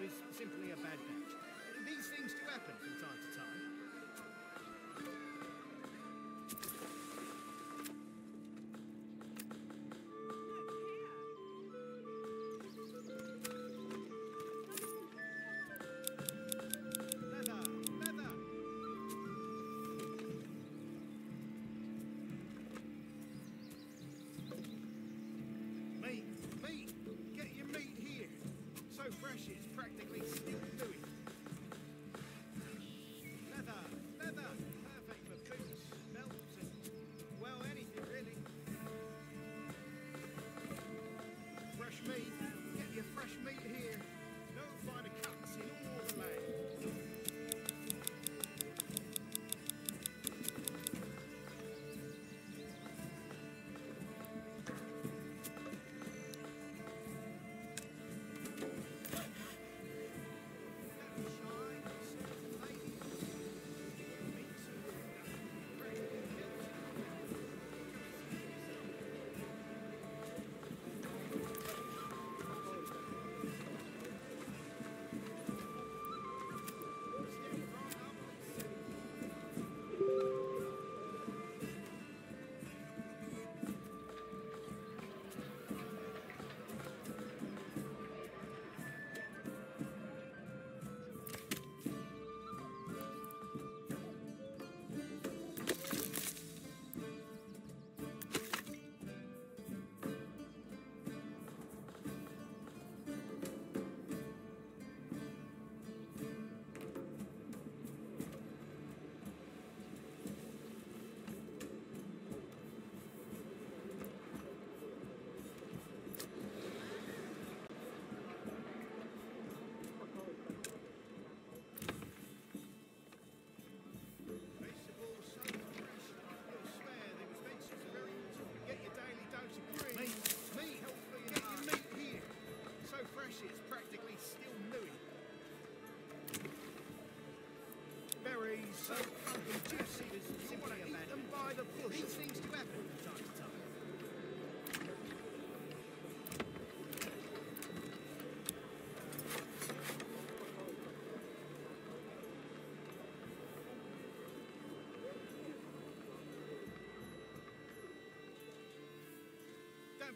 It is simply a bad day.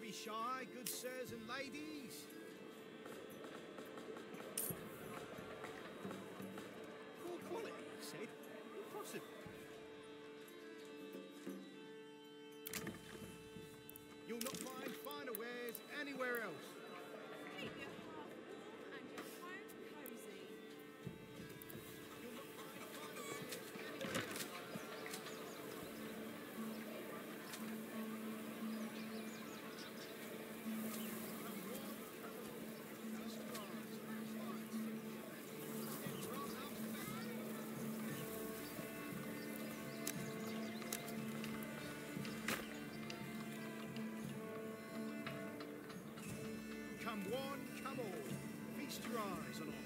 be shy, good sirs and ladies. on one camel. Feast your eyes on all.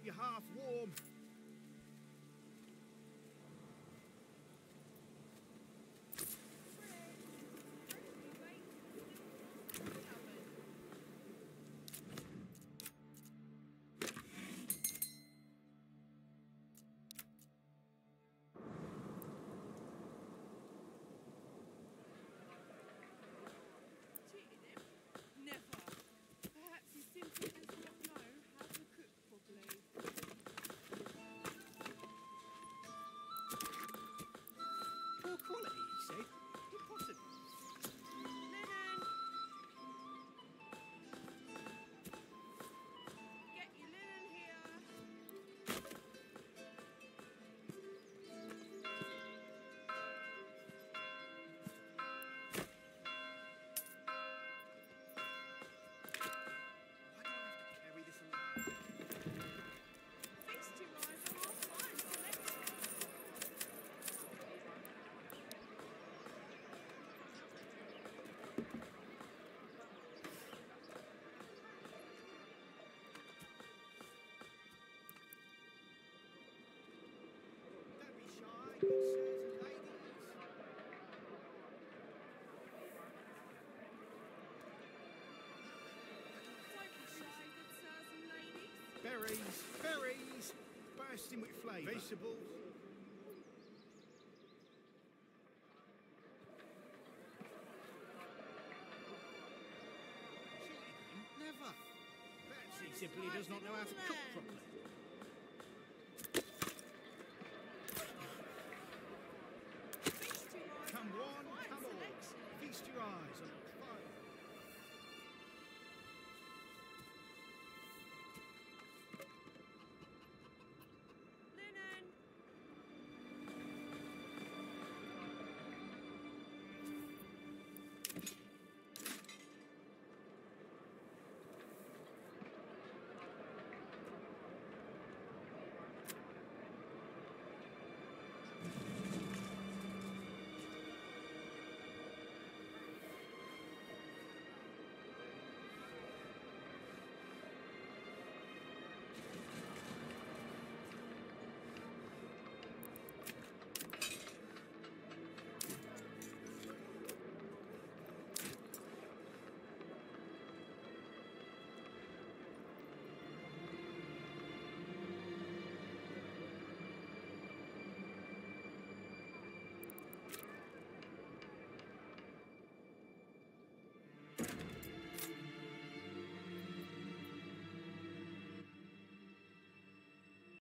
keep you half warm. berries, berries, bursting with flavour. Vegetables.